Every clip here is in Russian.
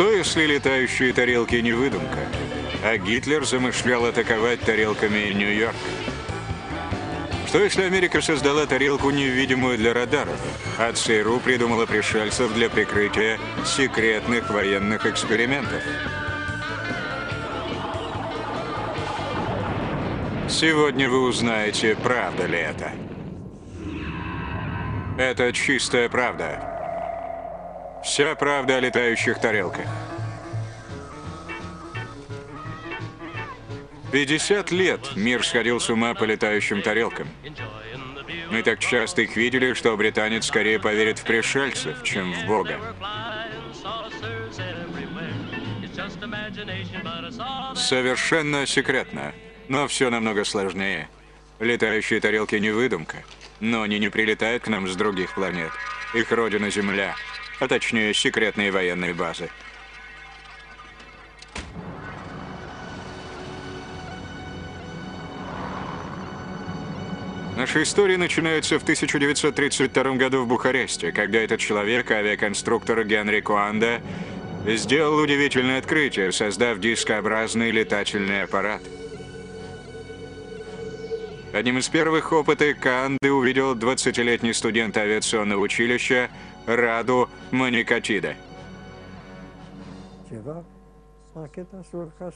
Что если летающие тарелки не выдумка, а Гитлер замышлял атаковать тарелками Нью-Йорк? Что если Америка создала тарелку невидимую для радаров, а ЦРУ придумала пришельцев для прикрытия секретных военных экспериментов? Сегодня вы узнаете, правда ли это. Это чистая правда. Вся правда о летающих тарелках. 50 лет мир сходил с ума по летающим тарелкам. Мы так часто их видели, что британец скорее поверит в пришельцев, чем в Бога. Совершенно секретно, но все намного сложнее. Летающие тарелки не выдумка, но они не прилетают к нам с других планет. Их родина Земля, а точнее секретные военные базы. Наша история начинается в 1932 году в Бухаресте, когда этот человек, авиаконструктор Генри Куанда, сделал удивительное открытие, создав дискообразный летательный аппарат. Одним из первых опытов Канды увидел 20-летний студент авиационного училища Раду Маникатида.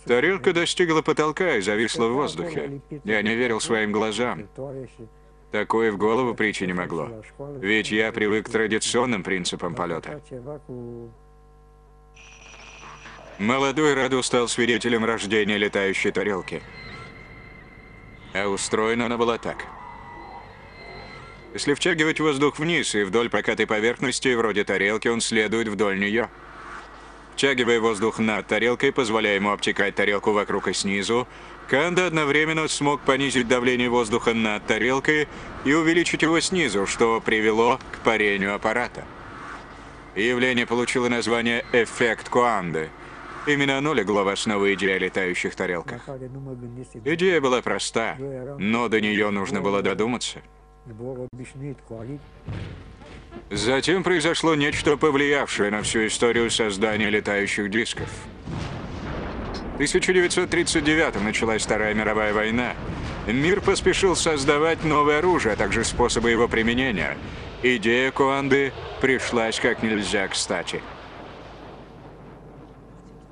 Тарелка достигла потолка и зависла в воздухе. Я не верил своим глазам. Такое в голову прийти не могло. Ведь я привык к традиционным принципам полета. Молодой Раду стал свидетелем рождения летающей тарелки. А устроена она была так. Если втягивать воздух вниз и вдоль покатой поверхности, вроде тарелки, он следует вдоль нее. Втягивая воздух над тарелкой, позволяя ему обтекать тарелку вокруг и снизу, Канда одновременно смог понизить давление воздуха над тарелкой и увеличить его снизу, что привело к парению аппарата. Явление получило название «эффект Куанды». Именно оно легло в основу идеи о летающих тарелках. Идея была проста, но до нее нужно было додуматься. Затем произошло нечто, повлиявшее на всю историю создания летающих дисков. В 1939 началась Вторая мировая война. Мир поспешил создавать новое оружие, а также способы его применения. Идея Куанды пришлась как нельзя кстати.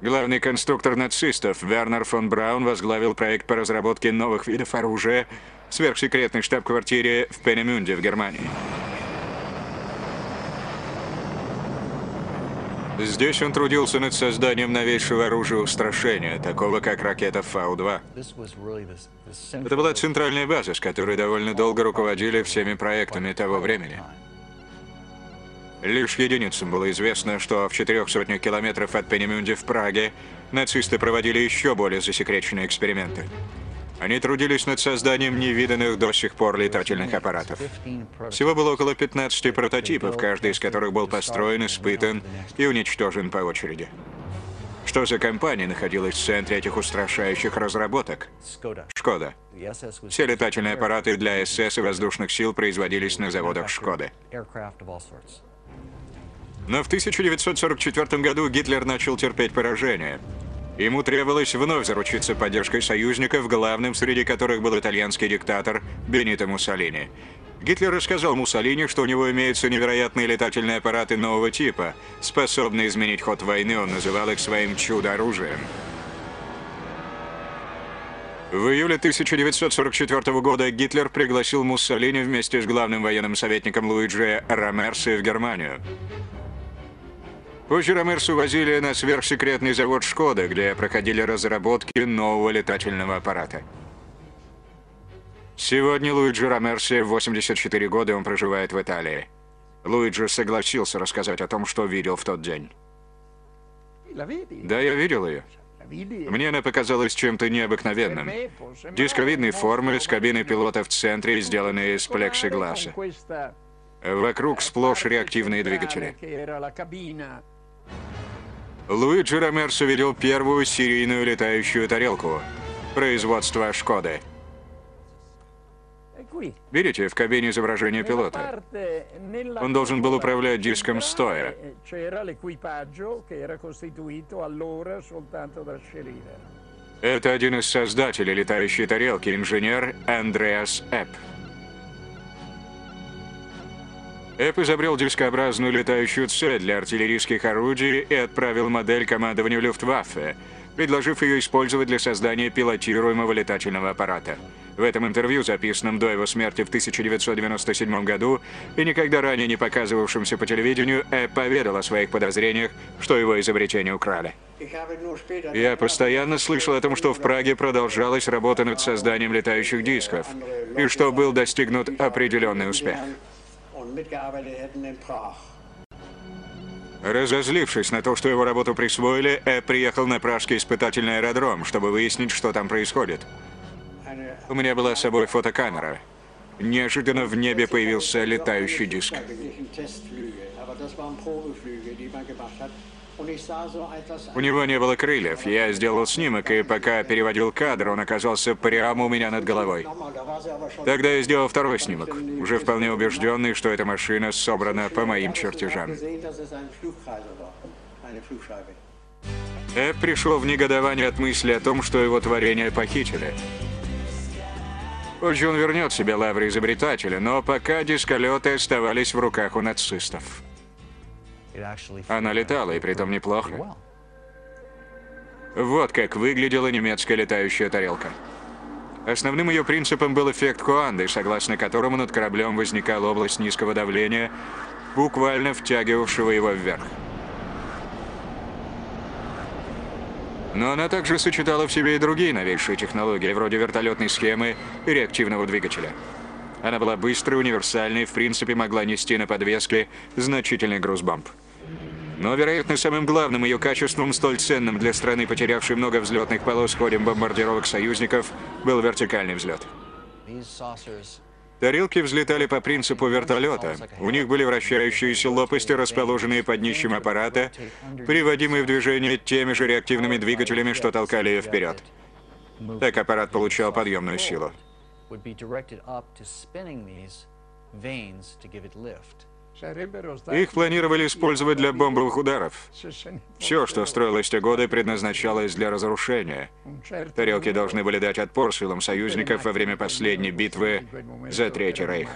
Главный конструктор нацистов Вернер фон Браун возглавил проект по разработке новых видов оружия сверхсекретной штаб-квартире в Пенемюнде в Германии. Здесь он трудился над созданием новейшего оружия устрашения, такого как ракета Фау-2. Это была центральная база, с которой довольно долго руководили всеми проектами того времени. Лишь единицам было известно, что в четырех сотнях километров от Пенемюнде в Праге нацисты проводили еще более засекреченные эксперименты. Они трудились над созданием невиданных до сих пор летательных аппаратов. Всего было около 15 прототипов, каждый из которых был построен, испытан и уничтожен по очереди. Что за компания находилась в центре этих устрашающих разработок? Шкода. Все летательные аппараты для СС и воздушных сил производились на заводах Шкоды. Но в 1944 году Гитлер начал терпеть поражение. Ему требовалось вновь заручиться поддержкой союзников, главным среди которых был итальянский диктатор Бенито Муссолини. Гитлер рассказал Муссолини, что у него имеются невероятные летательные аппараты нового типа, способные изменить ход войны, он называл их своим чудо-оружием. В июле 1944 года Гитлер пригласил Муссолини вместе с главным военным советником Луиджи Ромерси в Германию. Позже Ромерсу возили на сверхсекретный завод «Шкода», где проходили разработки нового летательного аппарата. Сегодня Луиджи Ромерси, 84 года, он проживает в Италии. Луиджи согласился рассказать о том, что видел в тот день. Да, я видел ее. Мне она показалась чем-то необыкновенным. Дисковидной формы с кабиной пилота в центре, сделанной из плексигласа. Вокруг сплошь реактивные двигатели. Луиджи Ромерсо видел первую серийную летающую тарелку производства «Шкоды». Видите, в кабине изображение пилота. Он должен был управлять диском стоя. Это один из создателей летающей тарелки, инженер Андреас Эпп. Эпп изобрел дискообразную летающую цель для артиллерийских орудий и отправил модель командованию Люфтваффе, предложив ее использовать для создания пилотируемого летательного аппарата. В этом интервью, записанном до его смерти в 1997 году и никогда ранее не показывавшемся по телевидению, Эпп поведал о своих подозрениях, что его изобретение украли. Я постоянно слышал о том, что в Праге продолжалась работа над созданием летающих дисков, и что был достигнут определенный успех. Разозлившись на то, что его работу присвоили, Эпп приехал на пражский испытательный аэродром, чтобы выяснить, что там происходит. У меня была с собой фотокамера. Неожиданно в небе появился летающий диск. У него не было крыльев. Я сделал снимок, и пока переводил кадр, он оказался прямо у меня над головой. Тогда я сделал второй снимок, уже вполне убежденный, что эта машина собрана по моим чертежам. Эп пришел в негодование от мысли о том, что его творение похитили. Позже он вернет себе лавры изобретателя, но пока дисколеты оставались в руках у нацистов. Она летала, и притом неплохо. Вот как выглядела немецкая летающая тарелка. Основным ее принципом был эффект Куанды, согласно которому над кораблем возникала область низкого давления, буквально втягивавшего его вверх. Но она также сочетала в себе и другие новейшие технологии, вроде вертолетной схемы и реактивного двигателя. Она была быстрой, универсальной, в принципе могла нести на подвеске значительный груз бомб. Но, вероятно, самым главным ее качеством, столь ценным для страны, потерявшей много взлетных полос ходе бомбардировок союзников, был вертикальный взлет. Тарелки взлетали по принципу вертолета. У них были вращающиеся лопасти, расположенные под днищем аппарата, приводимые в движение теми же реактивными двигателями, что толкали ее вперед. Так аппарат получал подъемную силу. Их планировали использовать для бомбовых ударов. Все, что строилось те годы, предназначалось для разрушения. Тарелки должны были дать отпор силам союзников во время последней битвы за Третий Рейх.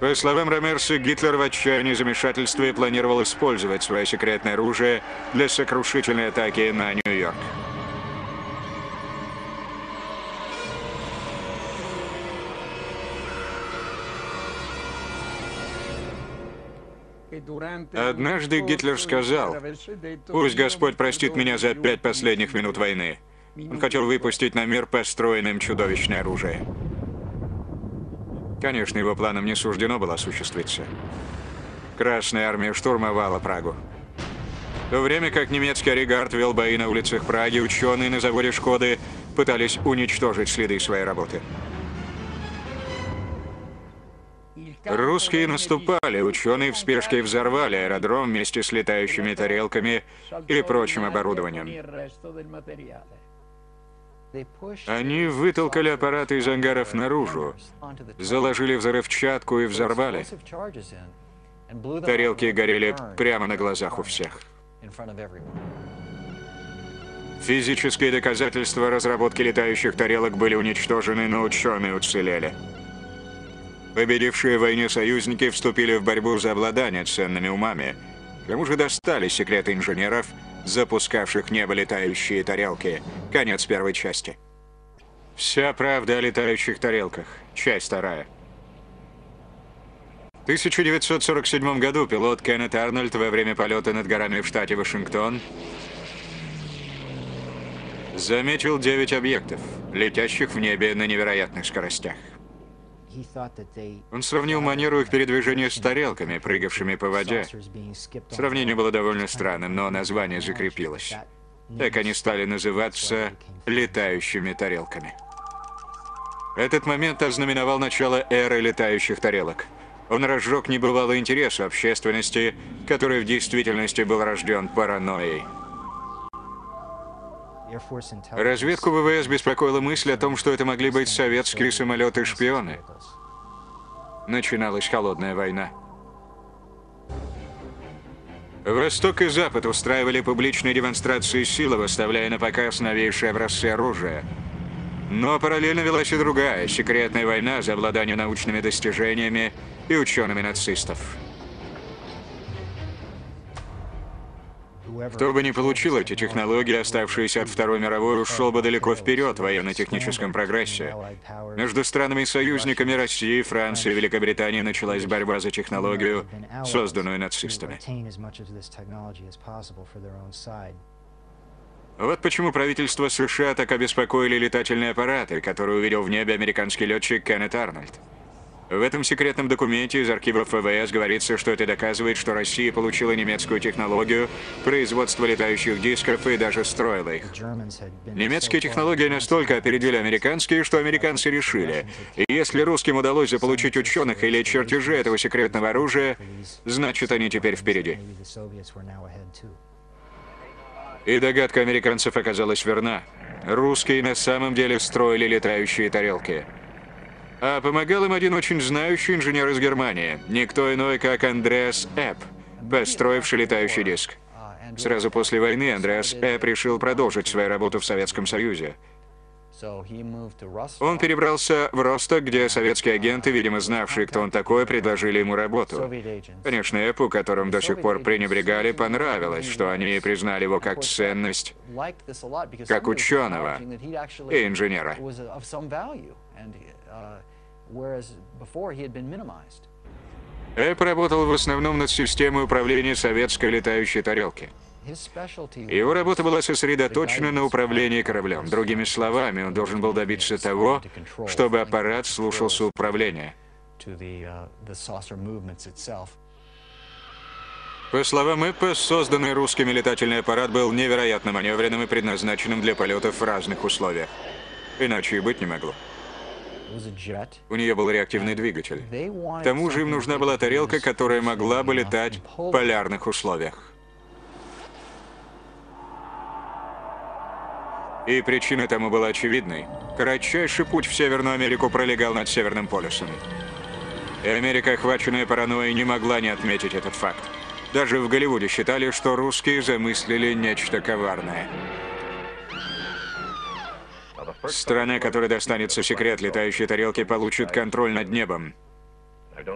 По словам Ромерса, Гитлер в отчаянии замешательстве планировал использовать свое секретное оружие для сокрушительной атаки на Нью-Йорк. Однажды Гитлер сказал, «Пусть Господь простит меня за пять последних минут войны». Он хотел выпустить на мир построенное им чудовищное оружие. Конечно, его планам не суждено было осуществиться. Красная армия штурмовала Прагу. В то время как немецкий олигарх вел бои на улицах Праги, ученые на заводе «Шкоды» пытались уничтожить следы своей работы. Русские наступали, ученые в спешке взорвали аэродром вместе с летающими тарелками и прочим оборудованием. Они вытолкали аппараты из ангаров наружу, заложили взрывчатку и взорвали. Тарелки горели прямо на глазах у всех. Физические доказательства разработки летающих тарелок были уничтожены, но ученые уцелели. Победившие в войне союзники вступили в борьбу за обладание ценными умами. К тому же достали секреты инженеров, запускавших в небо летающие тарелки. Конец первой части. Вся правда о летающих тарелках. Часть вторая. В 1947 году пилот Кеннет Арнольд во время полета над горами в штате Вашингтон заметил 9 объектов, летящих в небе на невероятных скоростях. Он сравнил манеру их передвижения с тарелками, прыгавшими по воде. Сравнение было довольно странным, но название закрепилось. Так они стали называться «летающими тарелками». Этот момент ознаменовал начало эры летающих тарелок. Он разжег небывалый интерес общественности, который в действительности был рожден паранойей. Разведку ВВС беспокоила мысль о том, что это могли быть советские самолеты-шпионы. Начиналась холодная война. Восток и Запад устраивали публичные демонстрации силы, выставляя на показ новейшие образцы оружия. Но параллельно велась и другая, секретная война за обладание научными достижениями и учеными нацистов. Кто бы ни получил эти технологии, оставшиеся от Второй мировой, ушел бы далеко вперед в военно-техническом прогрессе. Между странами-союзниками России, Франции и Великобритании началась борьба за технологию, созданную нацистами. Вот почему правительство США так обеспокоили летательные аппараты, которые увидел в небе американский летчик Кеннет Арнольд. В этом секретном документе из архивов ФВС говорится, что это доказывает, что Россия получила немецкую технологию производства летающих дисков и даже строила их. Немецкие технологии настолько опередили американские, что американцы решили, если русским удалось заполучить ученых или чертежи этого секретного оружия, значит они теперь впереди. И догадка американцев оказалась верна. Русские на самом деле строили летающие тарелки. А помогал им один очень знающий инженер из Германии, никто иной, как Андреас Эпп, построивший летающий диск. Сразу после войны Андреас Эпп решил продолжить свою работу в Советском Союзе. Он перебрался в Росток, где советские агенты, видимо знавшие, кто он такой, предложили ему работу. Конечно, Эпу, которым до сих пор пренебрегали, понравилось, что они признали его как ценность, как ученого и инженера. Эп работал в основном над системой управления советской летающей тарелки. Его работа была сосредоточена на управлении кораблем. Другими словами, он должен был добиться того, чтобы аппарат слушался управления. По словам Эппа, созданный русскими летательный аппарат был невероятно маневренным и предназначенным для полетов в разных условиях. Иначе и быть не могло. У нее был реактивный двигатель. К тому же им нужна была тарелка, которая могла бы летать в полярных условиях. И причина тому была очевидной. Кратчайший путь в Северную Америку пролегал над Северным полюсом. И Америка, охваченная паранойей, не могла не отметить этот факт. Даже в Голливуде считали, что русские замыслили нечто коварное. Страна, которая достанется секрет летающей тарелки, получит контроль над небом.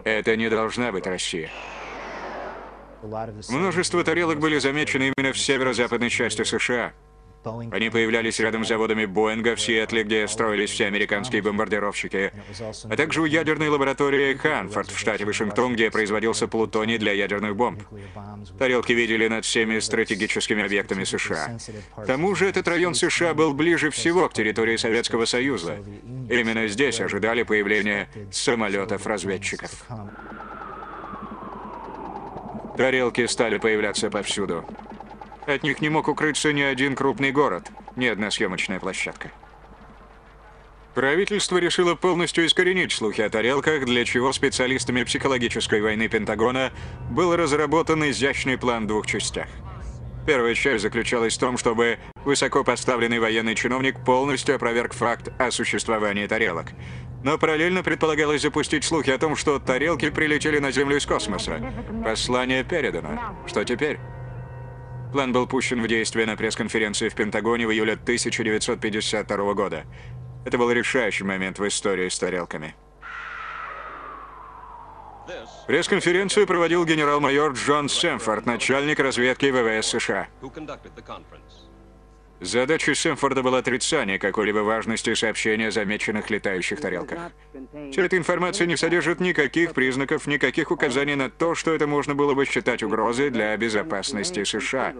Это не должна быть Россия. Множество тарелок были замечены именно в северо-западной части США. Они появлялись рядом с заводами Боинга в Сиэтле, где строились все американские бомбардировщики, а также у ядерной лаборатории Ханфорд в штате Вашингтон, где производился плутоний для ядерных бомб. Тарелки видели над всеми стратегическими объектами США. К тому же этот район США был ближе всего к территории Советского Союза. Именно здесь ожидали появления самолетов-разведчиков. Тарелки стали появляться повсюду. От них не мог укрыться ни один крупный город, ни одна съемочная площадка. Правительство решило полностью искоренить слухи о тарелках, для чего специалистами психологической войны Пентагона был разработан изящный план в двух частях. Первая часть заключалась в том, чтобы высоко поставленный военный чиновник полностью опроверг факт о существовании тарелок. Но параллельно предполагалось запустить слухи о том, что тарелки прилетели на Землю из космоса. Послание передано. Что теперь? План был пущен в действие на пресс-конференции в Пентагоне в июле 1952 года. Это был решающий момент в истории с тарелками. Пресс-конференцию проводил генерал-майор Джон Сэмфорд, начальник разведки ВВС США. Задачей Сэмфорда было отрицание какой-либо важности сообщения о замеченных летающих тарелках. Вся эта информация не содержит никаких признаков, никаких указаний на то, что это можно было бы считать угрозой для безопасности США.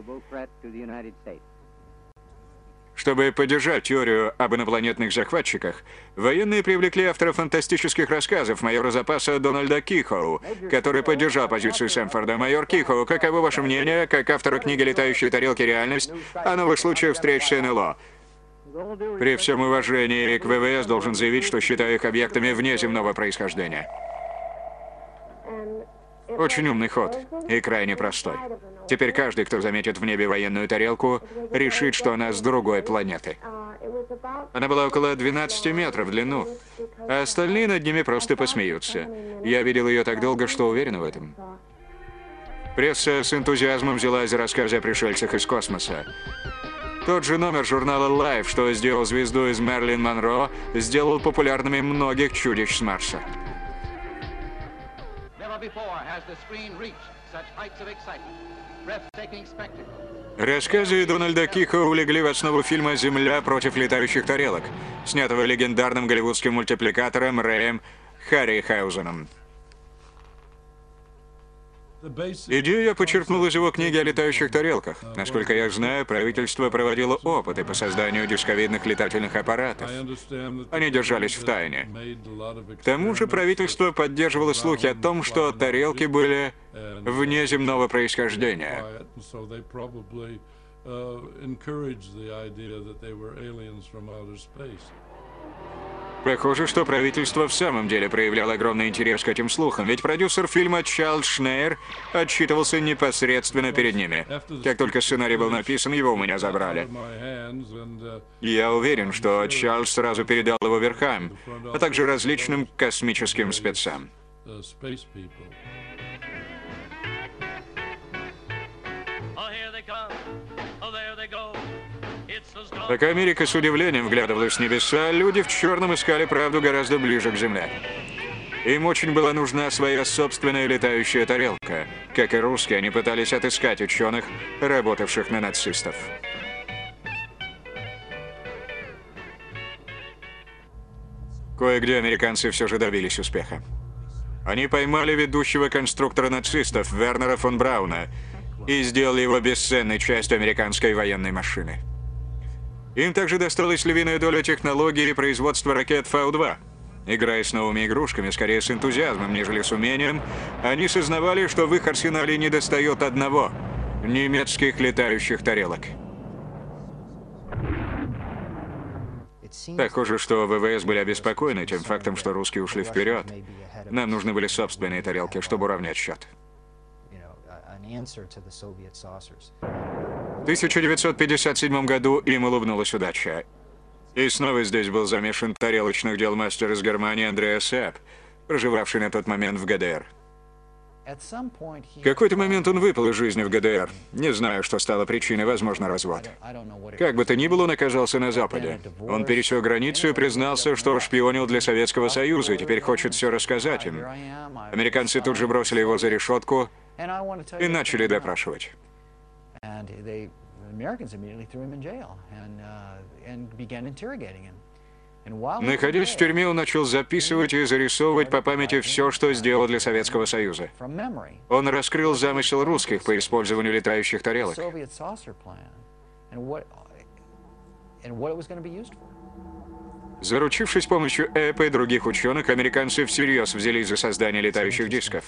Чтобы поддержать теорию об инопланетных захватчиках, военные привлекли автора фантастических рассказов майора запаса Дональда Кихоу, который поддержал позицию Сэмфорда. Майор Кихоу, каково ваше мнение, как автора книги «Летающие тарелки. Реальность» о новых случаях встреч с НЛО? При всем уважении к ВВС должен заявить, что считаю их объектами внеземного происхождения. Очень умный ход и крайне простой. Теперь каждый, кто заметит в небе военную тарелку, решит, что она с другой планеты. Она была около 12 метров в длину, а остальные над ними просто посмеются. Я видел ее так долго, что уверен в этом. Пресса с энтузиазмом взялась за рассказы о пришельцах из космоса. Тот же номер журнала Life, что сделал звезду из Мерлин Монро, сделал популярными многих чудищ с Марса. Never before has the screen reached such heights of excitement. Рассказы Дональда Киха улегли в основу фильма «Земля против летающих тарелок», снятого легендарным голливудским мультипликатором Рэем Харрихаузеном. Идею я почерпнул из его книги о летающих тарелках. Насколько я знаю, правительство проводило опыты по созданию дисковидных летательных аппаратов. Они держались в тайне. К тому же правительство поддерживало слухи о том, что тарелки были внеземного происхождения. Похоже, что правительство в самом деле проявляло огромный интерес к этим слухам, ведь продюсер фильма Чарльз Шнейр отчитывался непосредственно перед ними. Как только сценарий был написан, его у меня забрали. Я уверен, что Чарльз сразу передал его верхам, а также различным космическим спецам. Пока Америка с удивлением вглядывалась в небеса, люди в черном искали правду гораздо ближе к Земле. Им очень была нужна своя собственная летающая тарелка. Как и русские, они пытались отыскать ученых, работавших на нацистов. Кое-где американцы все же добились успеха. Они поймали ведущего конструктора нацистов Вернера фон Брауна и сделали его бесценной частью американской военной машины. Им также досталась львиная доля технологии и производства ракет Фау-2. Играя с новыми игрушками, скорее с энтузиазмом, нежели с умением, они сознавали, что в их арсенале недостает одного — немецких летающих тарелок. Похоже, что ВВС были обеспокоены тем фактом, что русские ушли вперед. Нам нужны были собственные тарелки, чтобы уравнять счет. В 1957 году им улыбнулась удача. И снова здесь был замешан тарелочных дел мастер из Германии Андреас Эпп, проживавший на тот момент в ГДР. В какой-то момент он выпал из жизни в ГДР. Не знаю, что стало причиной, возможно, развод. Как бы то ни было, он оказался на Западе. Он пересек границу и признался, что шпионил для Советского Союза и теперь хочет все рассказать им. Американцы тут же бросили его за решетку и начали допрашивать. Находясь в тюрьме, он начал записывать и зарисовывать по памяти все, что сделал для Советского Союза. Он раскрыл замысел русских по использованию летающих тарелок. Заручившись помощью ЭП и других ученых, американцы всерьез взялись за создание летающих дисков.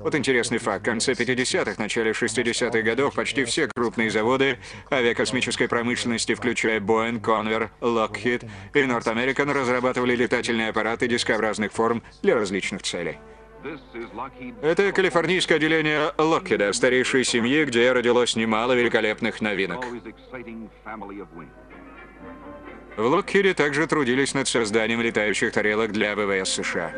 Вот интересный факт. В конце 50-х, начале 60-х годов почти все крупные заводы авиакосмической промышленности, включая Boeing, Conver, Lockheed и North American, разрабатывали летательные аппараты дискообразных форм для различных целей. Это калифорнийское отделение Локхеда, старейшей семьи, где родилось немало великолепных новинок. В Локхиде также трудились над созданием летающих тарелок для ВВС США.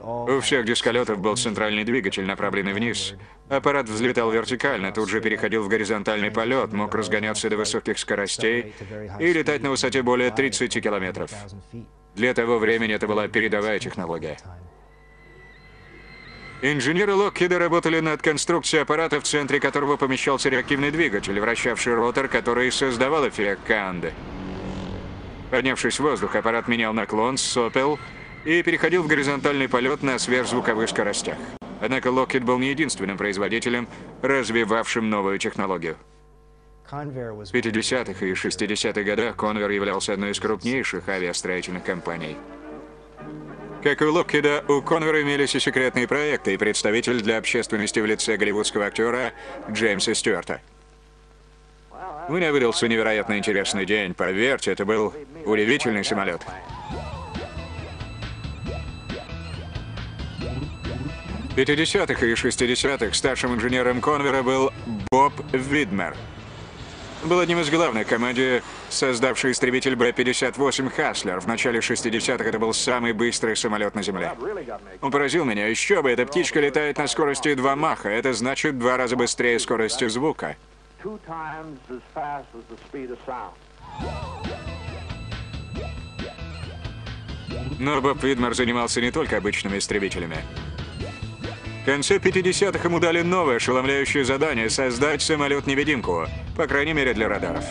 У всех дисколетов был центральный двигатель, направленный вниз. Аппарат взлетал вертикально, тут же переходил в горизонтальный полет, мог разгоняться до высоких скоростей и летать на высоте более 30 километров. Для того времени это была передовая технология. Инженеры Локхеда работали над конструкцией аппарата, в центре которого помещался реактивный двигатель, вращавший ротор, который создавал эффект Канды. Поднявшись в воздух, аппарат менял наклон, сопел и переходил в горизонтальный полет на сверхзвуковых скоростях. Однако Локхед был не единственным производителем, развивавшим новую технологию. В 50-х и 60-х годах Конвер являлся одной из крупнейших авиастроительных компаний. Как и у Локхеда, у Конвера имелись и секретные проекты, и представитель для общественности в лице голливудского актера Джеймса Стюарта. У меня выдался невероятно интересный день. Поверьте, это был удивительный самолет. В 50-х и 60-х старшим инженером Конвера был Боб Видмер. Был одним из главных команде, создавший истребитель Б-58 «Хаслер». В начале 60-х это был самый быстрый самолет на Земле. Он поразил меня. Еще бы, эта птичка летает на скорости 2 маха. Это значит два раза быстрее скорости звука. Но Боб Видмер занимался не только обычными истребителями. В конце 50-х ему дали новое ошеломляющее задание — создать самолет-невидимку, по крайней мере для радаров.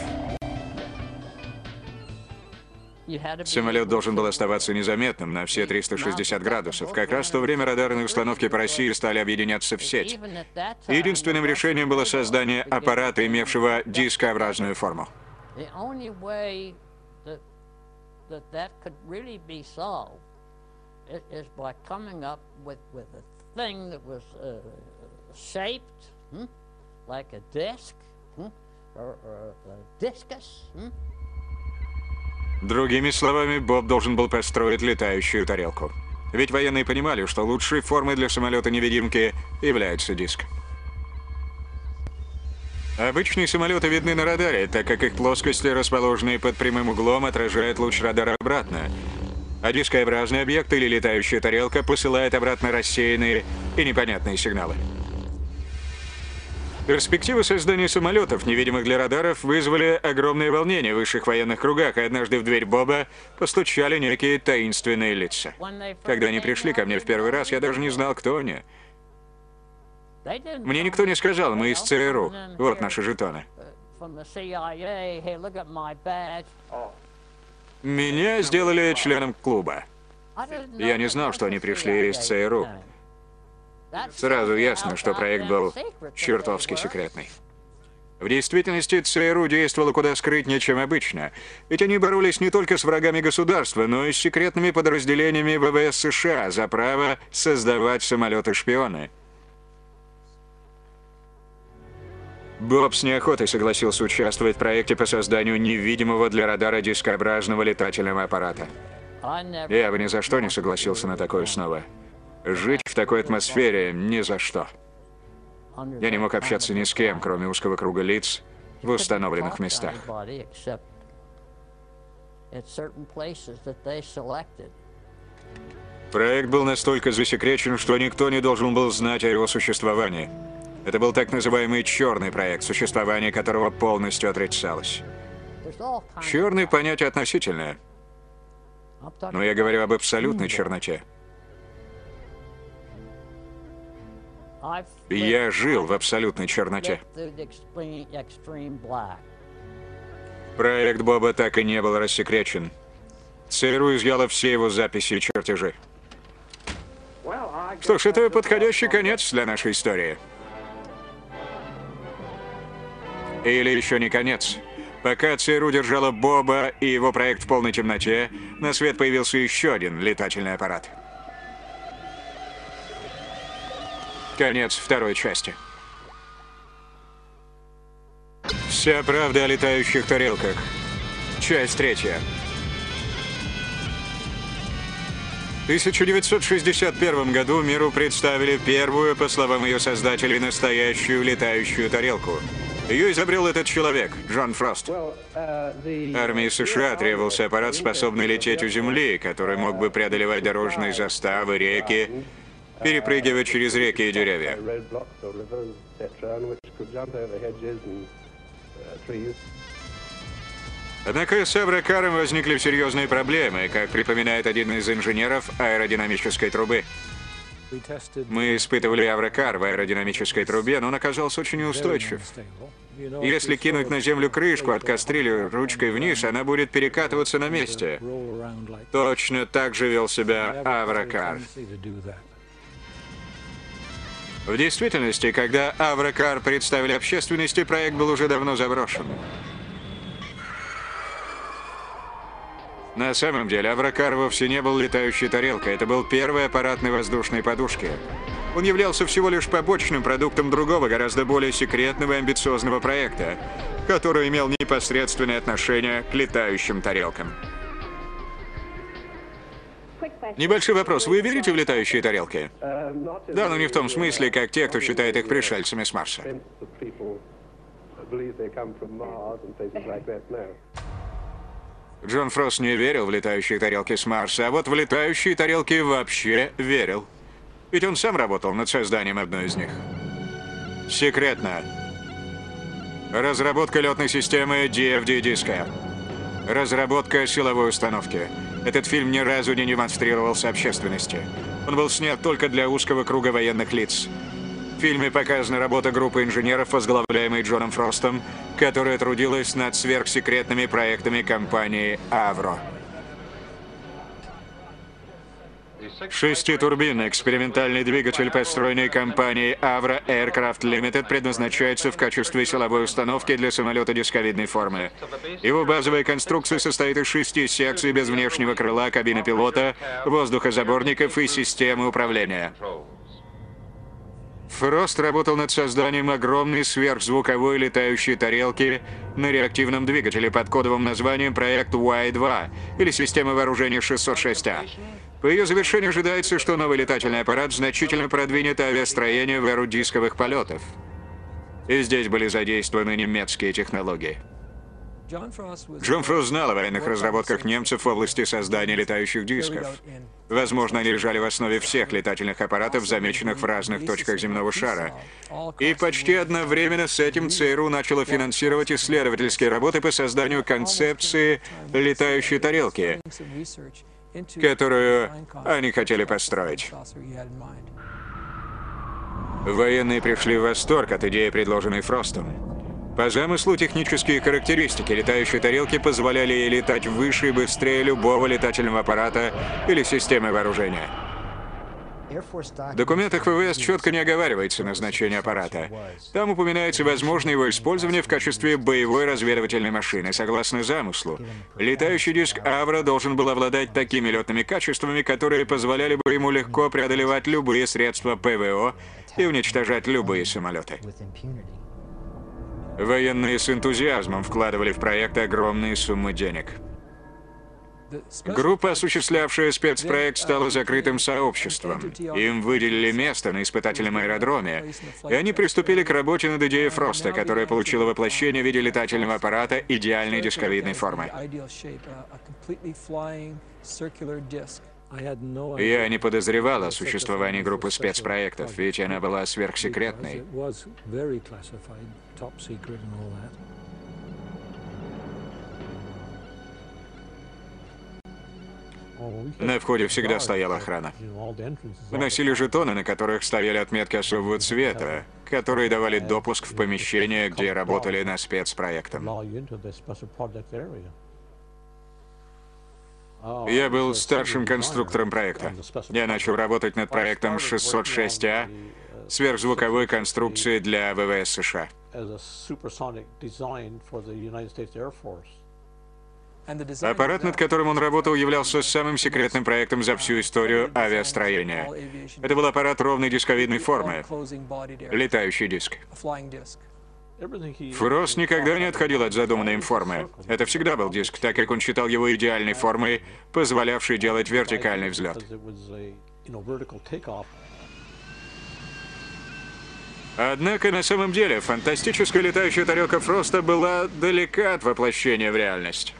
Самолет должен был оставаться незаметным на все 360 градусов. Как раз в то время радарные установки по России стали объединяться в сеть. Единственным решением было создание аппарата, имевшего дискообразную форму. Thing that was uh, shaped hmm, like a disc hmm, or, or a discus. Hmm? Другими словами, Боб должен был построить летающую тарелку. Ведь военные понимали, что лучшей формой для самолета-невидимки является диск. Обычные самолеты видны на радаре, так как их плоскости, расположенные под прямым углом, отражают луч радара обратно. А дискообразный объект или летающая тарелка посылает обратно рассеянные и непонятные сигналы. Перспективы создания самолетов, невидимых для радаров, вызвали огромное волнение в высших военных кругах, и однажды в дверь Боба постучали некие таинственные лица. Когда они пришли ко мне в первый раз, я даже не знал, кто они. Мне никто не сказал, мы из ЦРУ. Вот наши жетоны. Меня сделали членом клуба. Я не знал, что они пришли из ЦРУ. Сразу ясно, что проект был чертовски секретный. В действительности ЦРУ действовало куда скрытнее, чем обычно. Ведь они боролись не только с врагами государства, но и с секретными подразделениями ВВС США за право создавать самолеты-шпионы. Боб с неохотой согласился участвовать в проекте по созданию невидимого для радара дискообразного летательного аппарата. Я бы ни за что не согласился на такое снова. Жить в такой атмосфере ни за что. Я не мог общаться ни с кем, кроме узкого круга лиц в установленных местах. Проект был настолько засекречен, что никто не должен был знать о его существовании. Это был так называемый черный проект, существование которого полностью отрицалось. Черный понятие относительное, но я говорю об абсолютной черноте. Я жил в абсолютной черноте. Проект Боба так и не был рассекречен. ЦРУ изъяла все его записи и чертежи. Что ж, это подходящий конец для нашей истории. Или еще не конец. Пока ЦРУ держала Боба и его проект в полной темноте, на свет появился еще один летательный аппарат. Конец второй части. Вся правда о летающих тарелках. Часть третья. В 1961 году миру представили первую, по словам ее создателей, настоящую летающую тарелку. Ее изобрел этот человек, Джон Фрост. Армии США требовался аппарат, способный лететь у земли, который мог бы преодолевать дорожные заставы, реки, перепрыгивать через реки и деревья. uh. Однако с Аврокаром возникли серьезные проблемы, как припоминает один из инженеров аэродинамической трубы. Мы испытывали Аврокар в аэродинамической трубе, но он оказался очень неустойчив. Если кинуть на землю крышку от кастрюли ручкой вниз, она будет перекатываться на месте. Точно так же вел себя Аврокар. В действительности, когда Аврокар представили общественности, проект был уже давно заброшен. На самом деле, Аврокар вовсе не был летающей тарелкой. Это был первый аппарат на воздушной подушке. Он являлся всего лишь побочным продуктом другого, гораздо более секретного и амбициозного проекта, который имел непосредственное отношение к летающим тарелкам. Небольшой вопрос. Вы верите в летающие тарелки? Да, но не в том смысле, как те, кто считает их пришельцами с Марса. Джон Фрост не верил в летающие тарелки с Марса, а вот в летающие тарелки вообще верил. Ведь он сам работал над созданием одной из них. Секретно. Разработка летной системы DFD-диска. Разработка силовой установки. Этот фильм ни разу не демонстрировался общественности. Он был снят только для узкого круга военных лиц. В фильме показана работа группы инженеров, возглавляемой Джоном Фростом, которая трудилась над сверхсекретными проектами компании «Авро». Шеститурбинный экспериментальный двигатель, построенный компанией Avro Aircraft Limited, предназначается в качестве силовой установки для самолета дисковидной формы. Его базовая конструкция состоит из шести секций без внешнего крыла, кабины пилота, воздухозаборников и системы управления. Фрост работал над созданием огромной сверхзвуковой летающей тарелки на реактивном двигателе под кодовым названием проект Y2 или система вооружения 606А. По ее завершению ожидается, что новый летательный аппарат значительно продвинет авиастроение в эру дисковых полетов. И здесь были задействованы немецкие технологии. Джон Фрост знал о военных разработках немцев в области создания летающих дисков. Возможно, они лежали в основе всех летательных аппаратов, замеченных в разных точках земного шара. И почти одновременно с этим ЦРУ начало финансировать исследовательские работы по созданию концепции летающей тарелки, которую они хотели построить. Военные пришли в восторг от идеи, предложенной Фростом. По замыслу технические характеристики летающей тарелки позволяли ей летать выше и быстрее любого летательного аппарата или системы вооружения. В документах ВВС четко не оговаривается назначение аппарата. Там упоминается возможное его использование в качестве боевой разведывательной машины. Согласно замыслу, летающий диск Авра должен был обладать такими летными качествами, которые позволяли бы ему легко преодолевать любые средства ПВО и уничтожать любые самолеты. Военные с энтузиазмом вкладывали в проект огромные суммы денег. Группа, осуществлявшая спецпроект, стала закрытым сообществом. Им выделили место на испытательном аэродроме, и они приступили к работе над идеей Фроста, которая получила воплощение в виде летательного аппарата идеальной дисковидной формы. Я не подозревал о существовании группы спецпроектов, ведь она была сверхсекретной. На входе всегда стояла охрана. Мы носили жетоны, на которых стояли отметки особого цвета, которые давали допуск в помещение, где работали на спецпроектом. Я был старшим конструктором проекта. Я начал работать над проектом 606А, сверхзвуковой конструкции для ВВС США. Аппарат, над которым он работал, являлся самым секретным проектом за всю историю авиастроения. Это был аппарат ровной дисковидной формы, летающий диск. Фрост никогда не отходил от задуманной им формы. Это всегда был диск, так как он считал его идеальной формой, позволявшей делать вертикальный взлет. Однако на самом деле фантастическая летающая тарелка Фроста была далека от воплощения в реальность.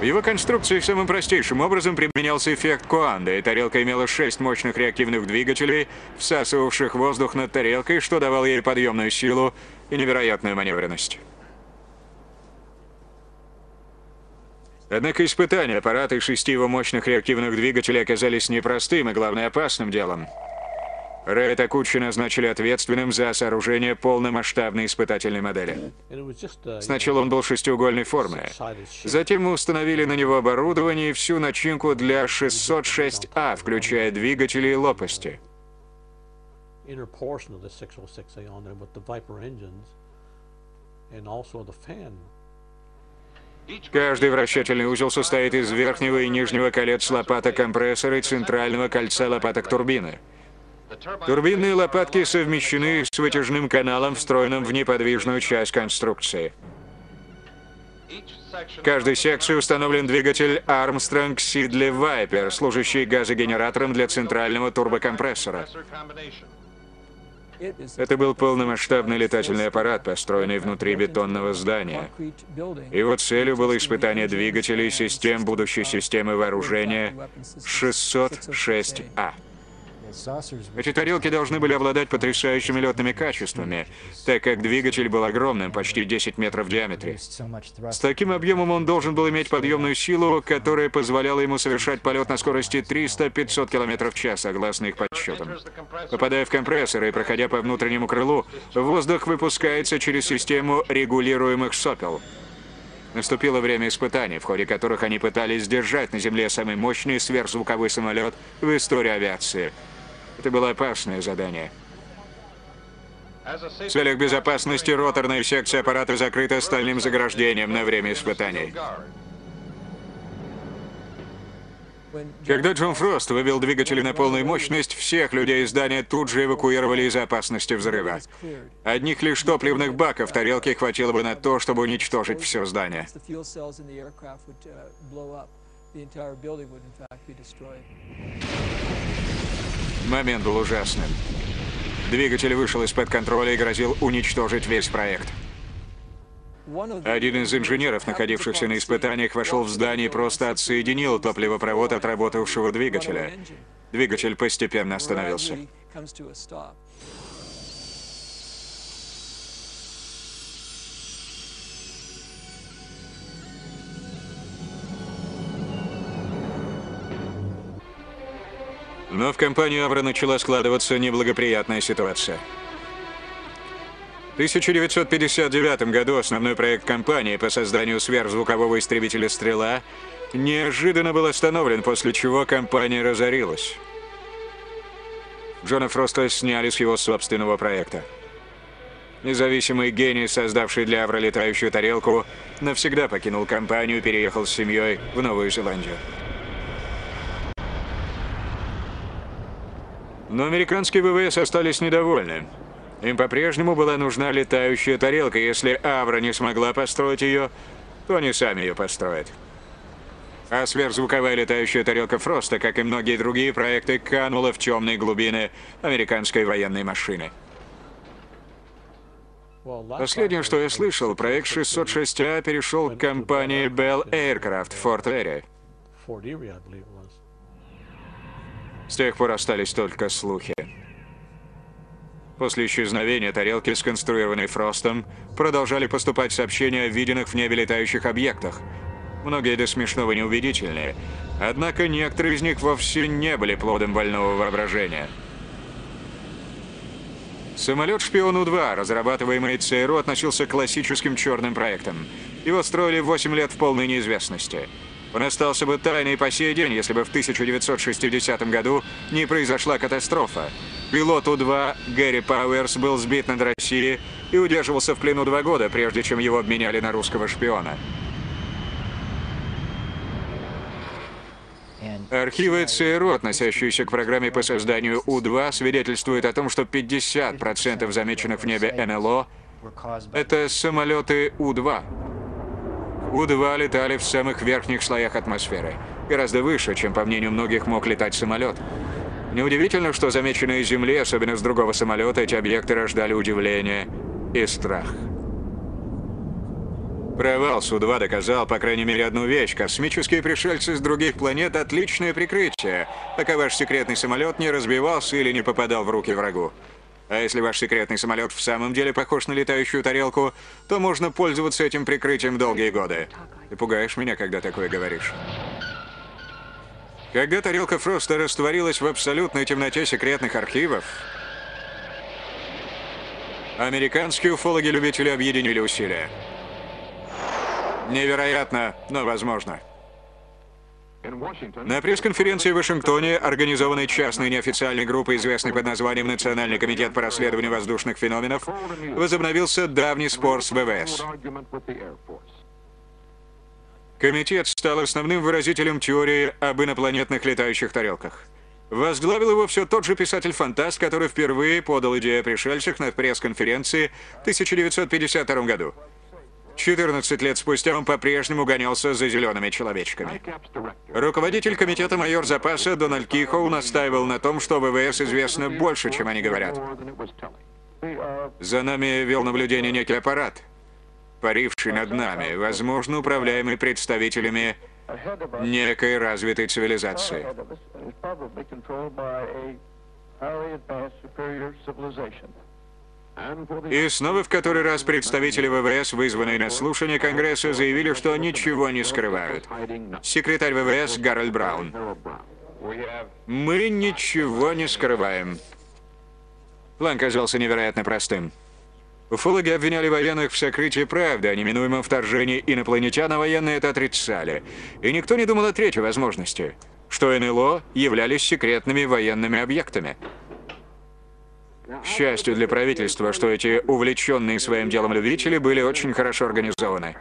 В его конструкции самым простейшим образом применялся эффект Куанда, и тарелка имела шесть мощных реактивных двигателей, всасывавших воздух над тарелкой, что давало ей подъемную силу и невероятную маневренность. Однако испытания аппарата и шести его мощных реактивных двигателей оказались непростым и, главное, опасным делом. Рэя Такучи назначили ответственным за сооружение полномасштабной испытательной модели. Сначала он был шестиугольной формы. Затем мы установили на него оборудование и всю начинку для 606А, включая двигатели и лопасти. inner portion of the 606A on there with the Viper engines and also the fan. Каждый вращательный узел состоит из верхнего и нижнего колец лопаток компрессора и центрального кольца лопаток турбины. Турбинные лопатки совмещены с вытяжным каналом, встроенным в неподвижную часть конструкции. В каждой секции установлен двигатель Armstrong Sidley Viper, служащий газогенератором для центрального турбокомпрессора. Это был полномасштабный летательный аппарат, построенный внутри бетонного здания. Его целью было испытание двигателей систем будущей системы вооружения 606А. Эти тарелки должны были обладать потрясающими летными качествами, так как двигатель был огромным, почти 10 метров в диаметре. С таким объемом он должен был иметь подъемную силу, которая позволяла ему совершать полет на скорости 300-500 км в час, согласно их подсчетам. Попадая в компрессор и проходя по внутреннему крылу, воздух выпускается через систему регулируемых сопел. Наступило время испытаний, в ходе которых они пытались сдержать на Земле самый мощный сверхзвуковой самолет в истории авиации. Это было опасное задание. В целях безопасности роторная секция аппарата закрыта стальным заграждением на время испытаний. Когда Джон Фрост вывел двигатели на полную мощность, всех людей из здания тут же эвакуировали из-за опасности взрыва. Одних лишь топливных баков тарелки хватило бы на то, чтобы уничтожить все здание. uh. The entire building would, in fact, be destroyed. Момент был ужасным. Двигатель вышел из-под контроля и грозил уничтожить весь проект. Один из инженеров, находившихся на испытаниях, вошел в здание и просто отсоединил топливопровод от работавшего двигателя. Двигатель постепенно остановился. Но в компании Авра начала складываться неблагоприятная ситуация. В 1959 году основной проект компании по созданию сверхзвукового истребителя «Стрела» неожиданно был остановлен, после чего компания разорилась. Джона Фроста сняли с его собственного проекта. Независимый гений, создавший для Авра летающую тарелку, навсегда покинул компанию и переехал с семьей в Новую Зеландию. Но американские ВВС остались недовольны. Им по-прежнему была нужна летающая тарелка. Если Авра не смогла построить ее, то они сами ее построят. А сверхзвуковая летающая тарелка Фроста, как и многие другие проекты, канула в темные глубины американской военной машины. Последнее, что я слышал, проект 606А перешел к компании Bell Aircraft в Форт Эри. С тех пор остались только слухи. После исчезновения тарелки, сконструированной Фростом, продолжали поступать сообщения о виденных в небе летающих объектах. Многие до смешного неубедительные. Однако некоторые из них вовсе не были плодом больного воображения. Самолет «Шпион У-2», разрабатываемый ЦРУ, относился к классическим черным проектам. Его строили 8 лет в полной неизвестности. Он остался бы тайной по сей день, если бы в 1960 году не произошла катастрофа. Пилот У-2 Гэри Пауэрс был сбит над Россией и удерживался в плену два года, прежде чем его обменяли на русского шпиона. Архивы ЦРУ, относящиеся к программе по созданию У-2, свидетельствуют о том, что 50% замеченных в небе НЛО — это самолеты У-2. У-2 летали в самых верхних слоях атмосферы, гораздо выше, чем, по мнению многих, мог летать самолет. Неудивительно, что замеченные Земли, особенно с другого самолета, эти объекты рождали удивление и страх. Провал Су-2 доказал, по крайней мере, одну вещь. Космические пришельцы с других планет — отличное прикрытие, пока ваш секретный самолет не разбивался или не попадал в руки врагу. А если ваш секретный самолет в самом деле похож на летающую тарелку, то можно пользоваться этим прикрытием долгие годы. Ты пугаешь меня, когда такое говоришь. Когда тарелка Фроста растворилась в абсолютной темноте секретных архивов, американские уфологи-любители объединили усилия. Невероятно, но возможно. На пресс-конференции в Вашингтоне, организованной частной неофициальной группой, известной под названием Национальный комитет по расследованию воздушных феноменов, возобновился давний спор с ВВС. Комитет стал основным выразителем теории об инопланетных летающих тарелках. Возглавил его все тот же писатель-фантаст, который впервые подал идею о пришельцах на пресс-конференции в 1952 году. 14 лет спустя он по-прежнему гонялся за зелеными человечками. Руководитель комитета майор запаса Дональд Кихоу настаивал на том, что ВВС известно больше, чем они говорят. За нами вел наблюдение некий аппарат, паривший над нами, возможно, управляемый представителями некой развитой цивилизации. И снова в который раз представители ВВС, вызванные на слушание Конгресса, заявили, что ничего не скрывают. Секретарь ВВС Гарольд Браун. Мы ничего не скрываем. План казался невероятно простым. Уфологи обвиняли военных в сокрытии правды о неминуемом вторжении инопланетян, а военные это отрицали. И никто не думал о третьей возможности, что НЛО являлись секретными военными объектами. К счастью для правительства, что эти увлеченные своим делом любители были очень хорошо организованы.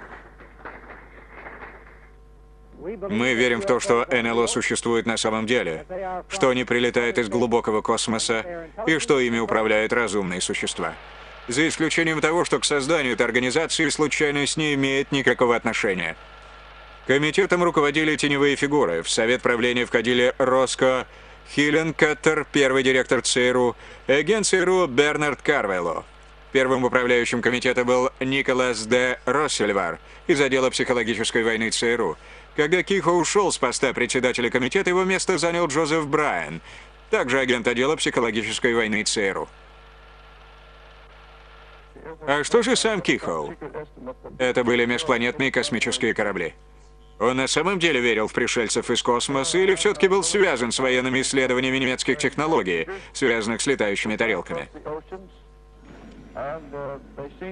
Мы верим в то, что НЛО существует на самом деле, что они прилетают из глубокого космоса и что ими управляют разумные существа. За исключением того, что к созданию этой организации случайность не имеет никакого отношения. Комитетом руководили теневые фигуры. В совет правления входили Роско Хилленкаттер, первый директор ЦРУ, агент ЦРУ Бернард Карвелло. Первым управляющим комитета был Николас Д. Россельвар из отдела психологической войны ЦРУ. Когда Кихо ушел с поста председателя комитета, его место занял Джозеф Брайан, также агент отдела психологической войны ЦРУ. А что же сам Кихоу? Это были межпланетные космические корабли. Он на самом деле верил в пришельцев из космоса или все-таки был связан с военными исследованиями немецких технологий, связанных с летающими тарелками?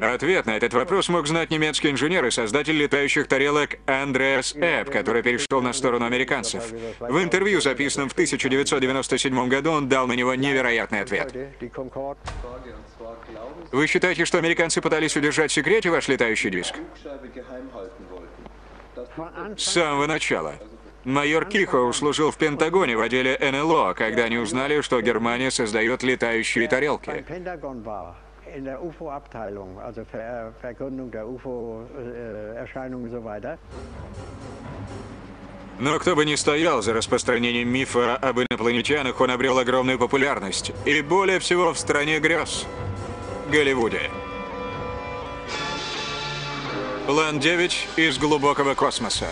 Ответ на этот вопрос мог знать немецкий инженер и создатель летающих тарелок Андреас Эбб, который перешел на сторону американцев. В интервью, записанном в 1997 году, он дал на него невероятный ответ. Вы считаете, что американцы пытались удержать в секрете ваш летающий диск? С самого начала. Майор Кихоу служил в Пентагоне в отделе НЛО, когда они узнали, что Германия создает летающие тарелки. So weiter. Но кто бы ни стоял за распространением мифа об инопланетянах, он обрел огромную популярность. И более всего в стране грез. Голливуде. План 9 из глубокого космоса.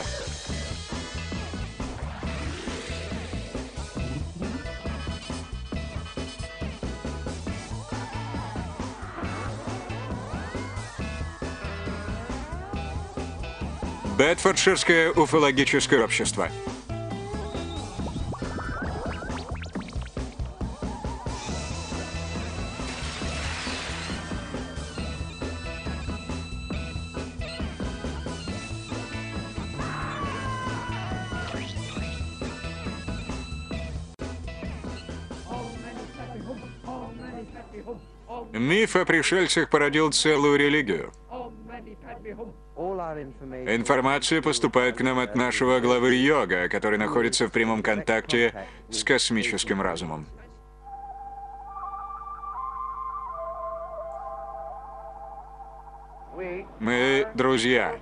Бетфордширское уфологическое общество. Миф о пришельцах породил целую религию. Информация поступает к нам от нашего главы йога, который находится в прямом контакте с космическим разумом. Мы друзья.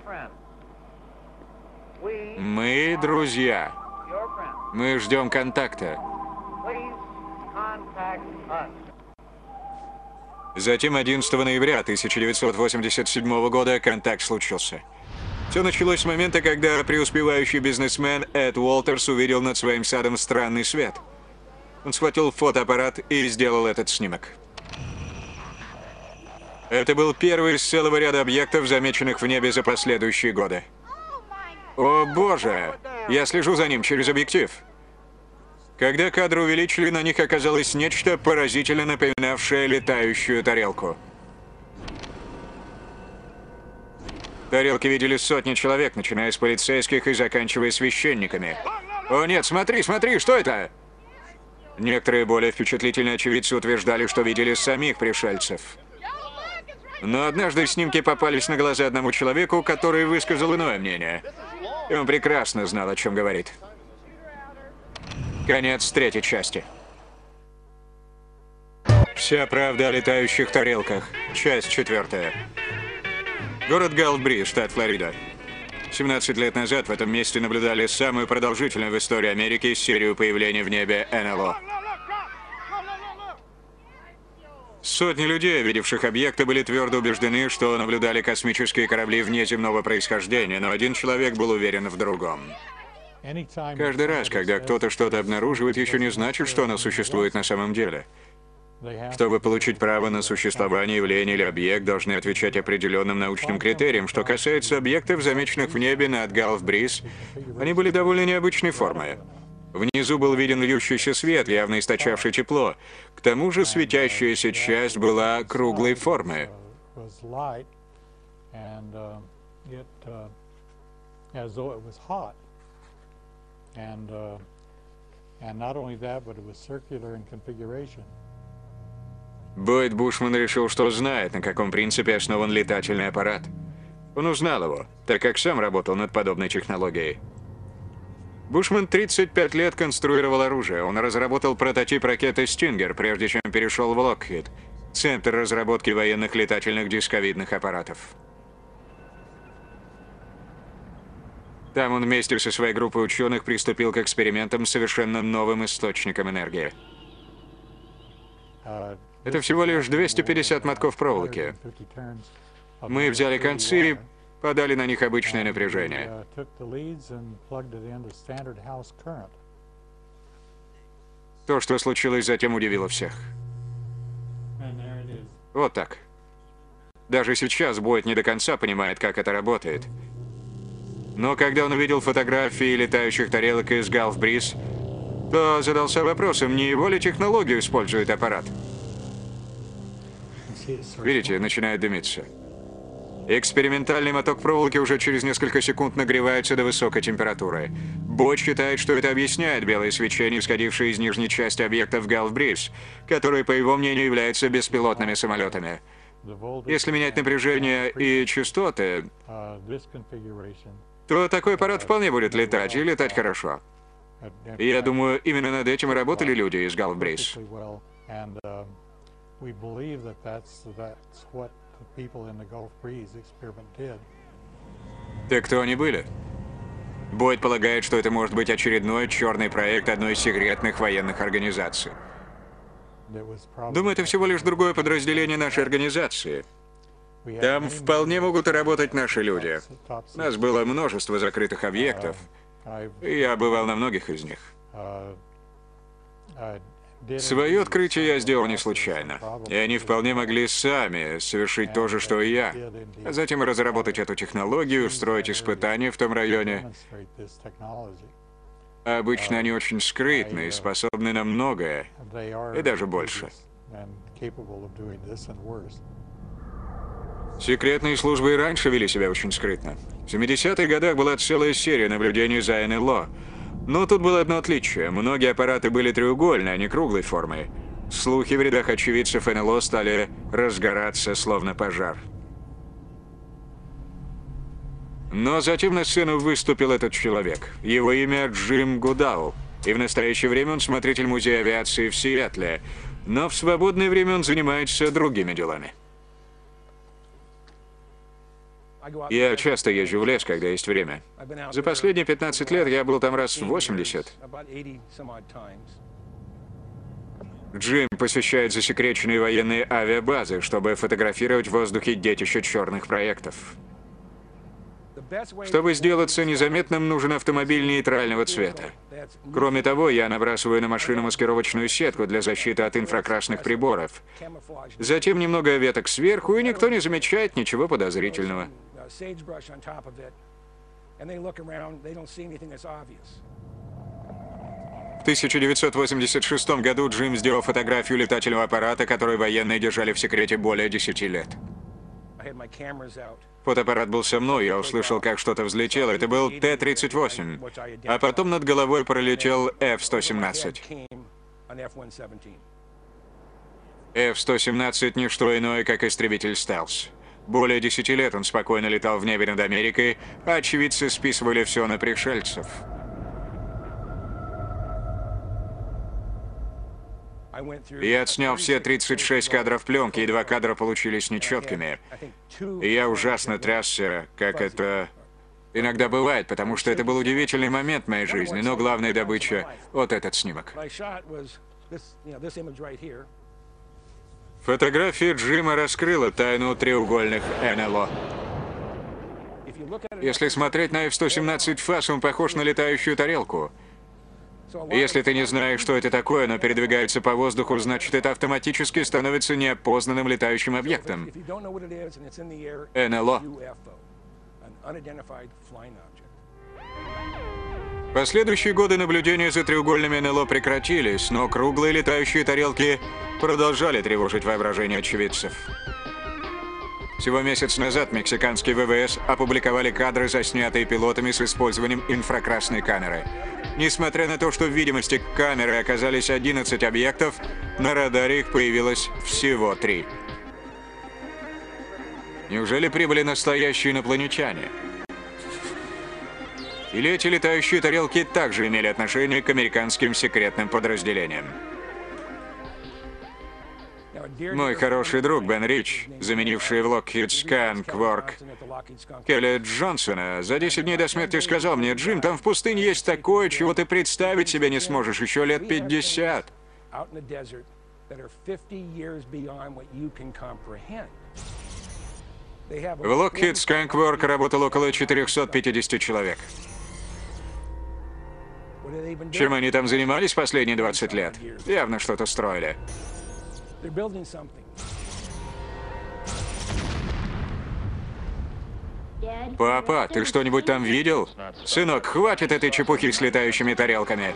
Мы друзья. Мы ждем контакта. Затем 11 ноября 1987 года контакт случился. Все началось с момента, когда преуспевающий бизнесмен Эд Уолтерс увидел над своим садом странный свет. Он схватил фотоаппарат и сделал этот снимок. Это был первый из целого ряда объектов, замеченных в небе за последующие годы. О боже! Я слежу за ним через объектив. Когда кадры увеличили, на них оказалось нечто поразительно напоминавшее летающую тарелку. Тарелки видели сотни человек, начиная с полицейских и заканчивая священниками. О нет, смотри, смотри, что это? Некоторые более впечатлительные очевидцы утверждали, что видели самих пришельцев. Но однажды снимки попались на глаза одному человеку, который высказал иное мнение. И он прекрасно знал, о чем говорит. Конец третьей части. Вся правда о летающих тарелках. Часть четвертая. Город Галбри, штат Флорида. 17 лет назад в этом месте наблюдали самую продолжительную в истории Америки серию появлений в небе НЛО. Сотни людей, видевших объекты, были твердо убеждены, что наблюдали космические корабли внеземного происхождения, но один человек был уверен в другом. Каждый раз, когда кто-то что-то обнаруживает, еще не значит, что оно существует на самом деле. Чтобы получить право на существование явления или объект, должны отвечать определенным научным критериям. Что касается объектов, замеченных в небе над Галф-Бриз, они были довольно необычной формы. Внизу был виден льющийся свет, явно источавший тепло. К тому же светящаяся часть была круглой формы. uh, uh, as though it was hot and uh, and not only that but it was circular in configuration Бойд Бушман решил, что знает, на каком принципе основан летательный аппарат. Он узнал его, так как сам работал над подобной технологией. Бушман 35 лет конструировал оружие. Он разработал прототип ракеты «Стингер», прежде чем перешел в Локхит, центр разработки военных летательных дисковидных аппаратов. Там он вместе со своей группой ученых приступил к экспериментам с совершенно новым источником энергии. Это всего лишь 250 мотков проволоки. 150 turns of Мы взяли концы и подали на них обычное напряжение. То, что случилось затем, удивило всех. Вот так. Даже сейчас Бойд не до конца понимает, как это работает. Но когда он увидел фотографии летающих тарелок из Галф-Бриз, то задался вопросом, не его ли технологию использует аппарат. Видите, начинает дымиться. Экспериментальный моток проволоки уже через несколько секунд нагревается до высокой температуры. Бот считает, что это объясняет белое свечение, исходившее из нижней части объектов Галф-Бриз, которые, по его мнению, являются беспилотными самолетами. Если менять напряжение и частоты, то такой аппарат вполне будет летать, и летать хорошо. я думаю, именно над этим и работали люди из did. Так кто они были? Бойд полагает, что это может быть очередной черный проект одной из секретных военных организаций. Думаю, это всего лишь другое подразделение нашей организации. Там вполне могут работать наши люди. У нас было множество закрытых объектов, I've, и я бывал на многих из них. did Свое открытие я сделал не случайно. И они вполне могли сами совершить то же, что и я. А затем разработать эту технологию, устроить испытания в том районе. А Обычно они очень скрытны и способны на многое. И даже больше. Секретные службы и раньше вели себя очень скрытно. В 70-х годах была целая серия наблюдений за НЛО. Но тут было одно отличие. Многие аппараты были треугольной, а не круглой формы. Слухи в рядах очевидцев НЛО стали разгораться, словно пожар. Но затем на сцену выступил этот человек. Его имя Джим Гудау. И в настоящее время он смотритель музея авиации в Сиэтле. Но в свободное время он занимается другими делами. Я часто езжу в лес, когда есть время. За последние 15 лет я был там раз в 80. Джим посещает засекреченные военные авиабазы, чтобы фотографировать в воздухе детище черных проектов. Чтобы сделаться незаметным, нужен автомобиль нейтрального цвета. Кроме того, я набрасываю на машину маскировочную сетку для защиты от инфракрасных приборов. Затем немного веток сверху, и никто не замечает ничего подозрительного. Sagebrush on top of it, and they look around, they don't see anything that's obvious. В 1986 году Джим сделал фотографию летательного аппарата, который военные держали в секрете более 10 лет. Фотоаппарат был со мной, я услышал, как что-то взлетело. Это был Т-38. А потом над головой пролетел F-117. Came on F-117. F-117 — не что иное, как истребитель стелс. Более 10 лет он спокойно летал в небе над Америкой, а очевидцы списывали все на пришельцев. Я отснял все 36 кадров пленки, и два кадра получились нечеткими. И я ужасно трясся, как это иногда бывает, потому что это был удивительный момент в моей жизни, но главная добыча — вот этот снимок. Фотография Джима раскрыла тайну треугольных НЛО. Если смотреть на F-117 ФАС, он похож на летающую тарелку. Если ты не знаешь, что это такое, но передвигается по воздуху, значит, это автоматически становится неопознанным летающим объектом. НЛО. Последующие годы наблюдения за треугольными НЛО прекратились, но круглые летающие тарелки продолжали тревожить воображение очевидцев. Всего месяц назад мексиканские ВВС опубликовали кадры, заснятые пилотами с использованием инфракрасной камеры. Несмотря на то, что в видимости камеры оказались 11 объектов, на радаре их появилось всего три. Неужели прибыли настоящие инопланетяне? Или эти летающие тарелки также имели отношение к американским секретным подразделениям? Мой хороший друг Бен Рич, заменивший в Lockheed Skunk Келли Джонсона, за 10 дней до смерти сказал мне, Джим, там в пустыне есть такое, чего ты представить себе не сможешь еще лет 50. В Lockheed Skunk работало около 450 человек. Чем они там занимались последние 20 лет? Явно что-то строили. Папа, ты что-нибудь там видел? Сынок, хватит этой чепухи с летающими тарелками.